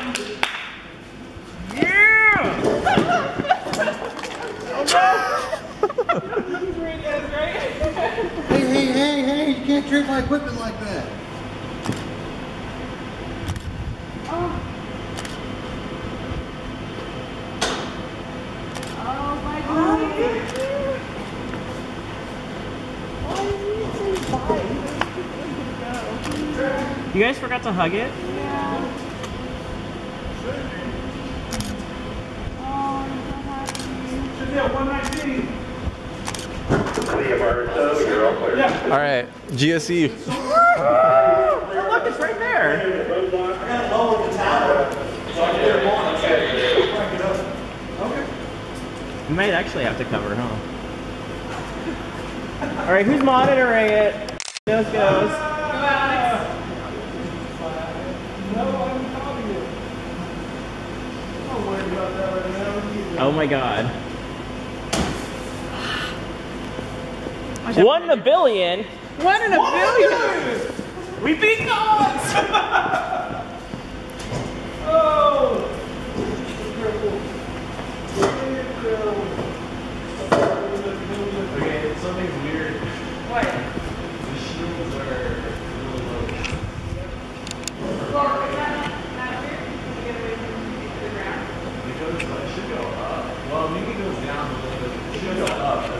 Hey, hey, hey, hey, you can't treat my equipment like that. Oh Oh my god. You guys forgot to hug it? Yeah. All. Right, GSE. Oh, look, it's right there. I gotta the tower so I. Okay. Might actually have to cover, huh? All right, who's monitoring it? Goes, goes. Oh my god. One in a billion. One in a billion. We beat gods. Oh! Well, maybe it goes down a little bit. It should go up.